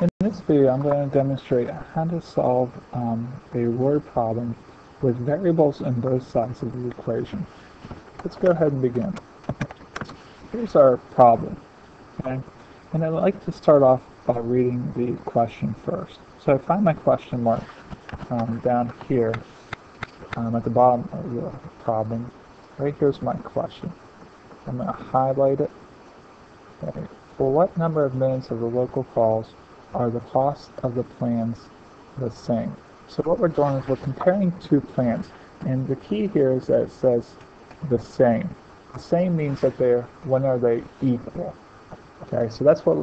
In this video, I'm going to demonstrate how to solve um, a word problem with variables on both sides of the equation. Let's go ahead and begin. Here's our problem, okay? And I'd like to start off by reading the question first. So I find my question mark um, down here um, at the bottom of the problem. Right here's my question. I'm going to highlight it. Okay. For what number of minutes of the local calls are the cost of the plans the same? So what we're doing is we're comparing two plans. And the key here is that it says the same. The same means that they're, when are they equal? Okay, so that's what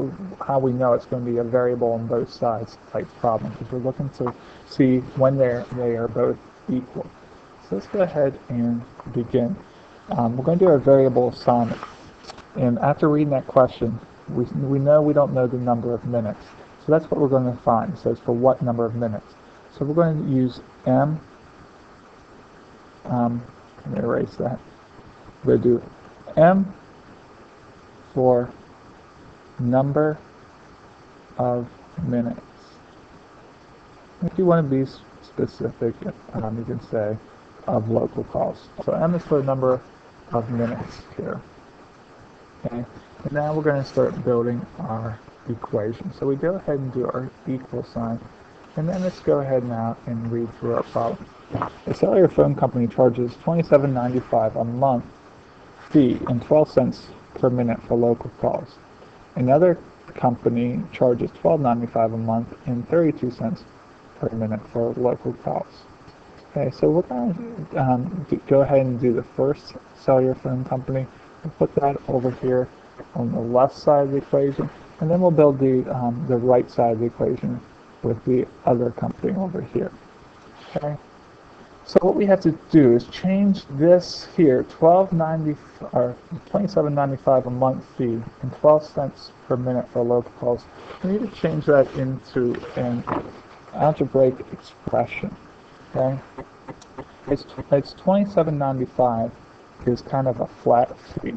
how we know it's going to be a variable on both sides type problem because we're looking to see when they're they are both equal. So let's go ahead and begin. Um, we're going to do our variable assignment. And after reading that question, we, we know we don't know the number of minutes. So that's what we're going to find. It says for what number of minutes. So we're going to use m. Um, let me erase that. We're going to do m for number of minutes. If you want to be specific, um, you can say of local calls. So m is for number of minutes here. Okay, and now we're going to start building our equation. So we go ahead and do our equal sign, and then let's go ahead now and read through our problem. The cellular phone company charges $27.95 a month fee and 12 cents per minute for local calls. Another company charges $12.95 a month and 32 cents per minute for local calls. Okay, so we're going to um, go ahead and do the first cellular phone company. We'll put that over here on the left side of the equation, and then we'll build the, um, the right side of the equation with the other company over here. Okay. So what we have to do is change this here, 12.90 or 27.95 a month fee and 12 cents per minute for local calls. We need to change that into an algebraic expression. Okay, it's it's 27.95 is kind of a flat fee,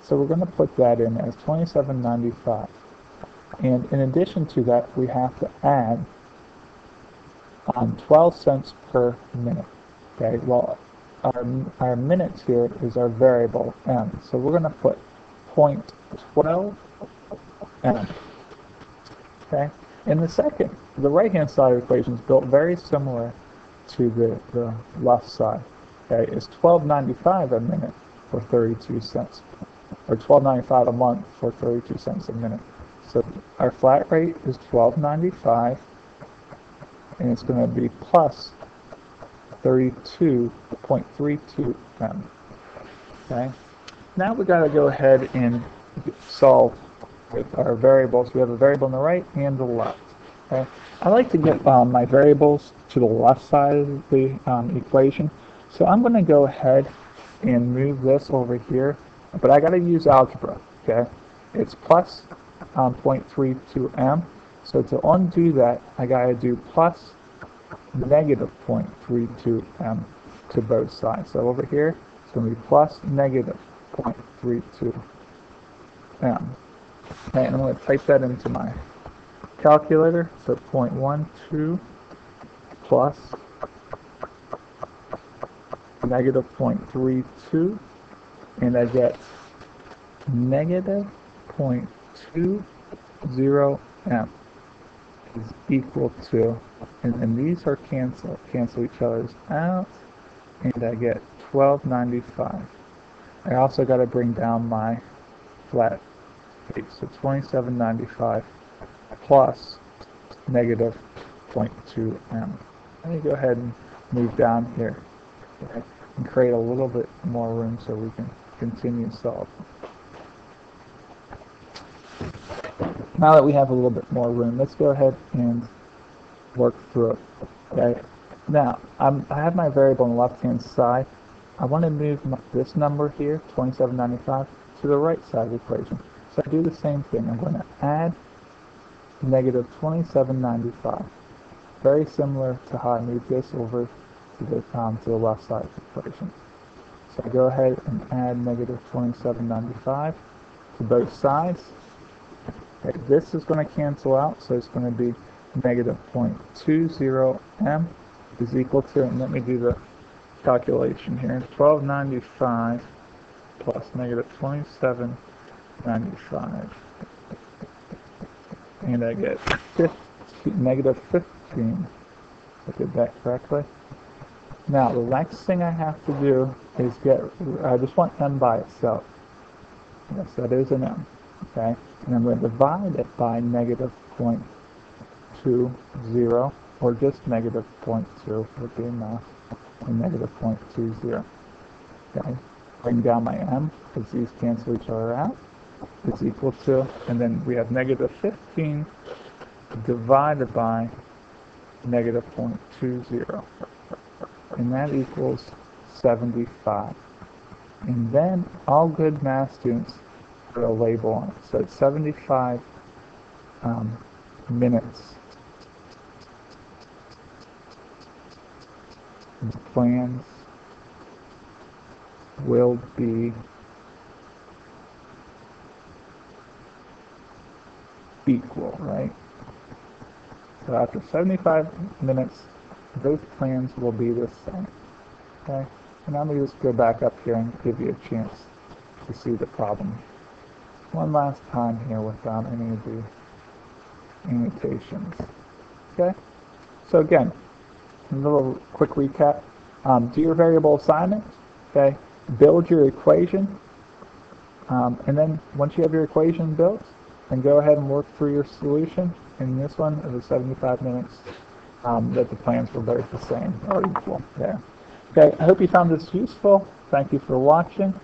so we're going to put that in as 27.95. And in addition to that, we have to add um, 12 cents per minute. Okay, well, our, our minutes here is our variable m. So we're going to put 0.12 m. Okay, in the second, the right-hand side of the equation is built very similar to the, the left side. Okay, it's 12.95 a minute for 32 cents, or 12.95 a month for 32 cents a minute. So our flat rate is 12.95, and it's going to be plus 32.32 m. Okay. Now we got to go ahead and solve with our variables. We have a variable on the right and the left. Okay. I like to get um, my variables to the left side of the um, equation. So I'm going to go ahead and move this over here, but I got to use algebra. Okay. It's plus um, 0.32m. So to undo that, I gotta do plus negative 0.32m to both sides. So over here, it's gonna be plus negative 0.32m. Okay, and I'm gonna type that into my calculator. So 0.12 plus negative 0.32, and I get negative 0.32. 2,0m is equal to, and, then these are cancel, cancel each other's out, and I get 1295. I also got to bring down my flat rate, so 2795 plus negative 0.2m. Let me go ahead and move down here and create a little bit more room so we can continue solving. Now that we have a little bit more room, let's go ahead and work through it. Okay. Now, I'm, i have my variable on the left-hand side. I want to move my, this number here, 2795, to the right side of the equation. So I do the same thing. I'm going to add negative 2795. Very similar to how I moved this over to the, um, to the left side of the equation. So I go ahead and add negative 2795 to both sides. This is going to cancel out, so it's going to be negative 0.20 m is equal to, and let me do the calculation here, 1295 plus negative 2795. And I get 15, negative 15. I did that correctly. Now, the next thing I have to do is get, I just want m by itself. Yes, that is an m. Okay? And I'm going to divide it by negative 0.20, or just negative 0.2 would be enough, and negative 0.20. Okay? Bring down my m, because these cancel each other out. Is equal to, and then we have negative 15 divided by negative 0.20 and that equals 75. And then all good math students a label on it. So it's 75 um, minutes. The plans will be equal, right? So after 75 minutes, those plans will be the same. Okay? And I'm going to just go back up here and give you a chance to see the problem one last time here without any of the annotations. Okay? So again, a little quick recap. Um, do your variable assignment. Okay? Build your equation. Um, and then once you have your equation built, then go ahead and work through your solution. In this one, it was 75 minutes um, that the plans were both the same or equal there. Okay, I hope you found this useful. Thank you for watching.